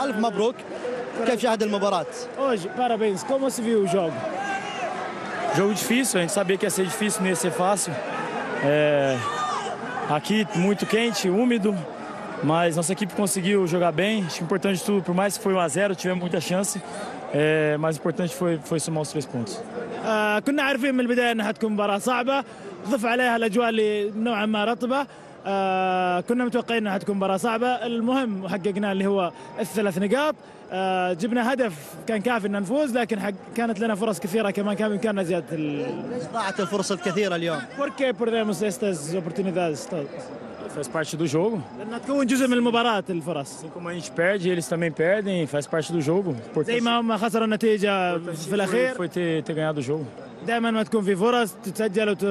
ألف مبروك كيف شاهد المباراة؟ Hoje, parabéns. Como se viu o jogo? Jogo difícil, a gente sabia que ia ser difícil, não ia ser fácil. É, aqui muito quente, úmido, mas nossa equipe conseguiu jogar bem. Acho que o importante de tudo, por mais que foi 1 a 0 tivemos muita chance, é, mas o importante foi, foi somar os três pontos. آه كنا عارفين من البدايه انها حتكون مباراه صعبه ضف عليها الاجواء اللي نوعا ما رطبه آه كنا متوقعين إنها حتكون مباراة صعبة المهم حققنا اللي هو الثلاث نقاط آه جبنا هدف كان كافي ان نفوز لكن حق كانت لنا فرص كثيرة كمان كان بإمكاننا زيادة ال... ليش ضاعت الفرص الكثيرة اليوم؟ Porque perdemos estas oportunidades todas Faz parte do jogo. لأنها تكون جزء من المباراة الفرص Assim como a gente perde, eles também perdem, faz parte do jogo. زي ما هم خسروا النتيجة في foi, الاخير foi ter, ter ganhado o jogo. دائما ما تكون في فرص تتسجل وت...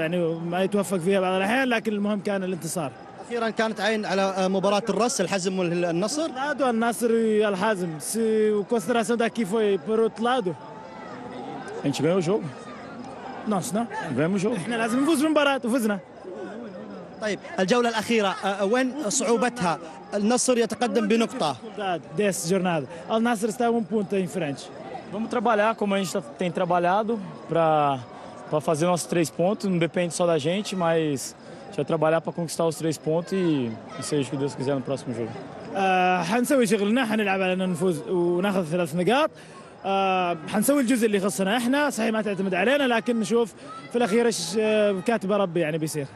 يعني ما يتوفق فيها بعض الأحيان لكن المهم كان الانتصار. أخيرا كانت عين على مباراة الرس الحزم والنصر. Al Hazm se a consideração daqui foi por outro lado A gente ganhou o jogo, nós não ganhamos o jogo. إحنا لازم نفوز بالمباراه وفزنا طيب الجولة الأخيرة آه، وين صعوبتها؟ النصر يتقدم بنقطة. dessa jornada Al Nasser está um ponto em frente Vamos trabalhar como a gente tá- tem trabalhado para fazer nossos três pontos. Não depende só da gente, mas a gente vai trabalhar para conquistar os três pontos e, e seja o que Deus quiser no próximo jogo. آه حنسوي شغلنا حنلعب على ان نفوز وناخذ ثلاث نقاط آه حنسوي الجزء اللي يخصنا احنا صحيح ما تعتمد علينا لكن نشوف في الاخير ايش آه، كاتب ربي يعني بيصير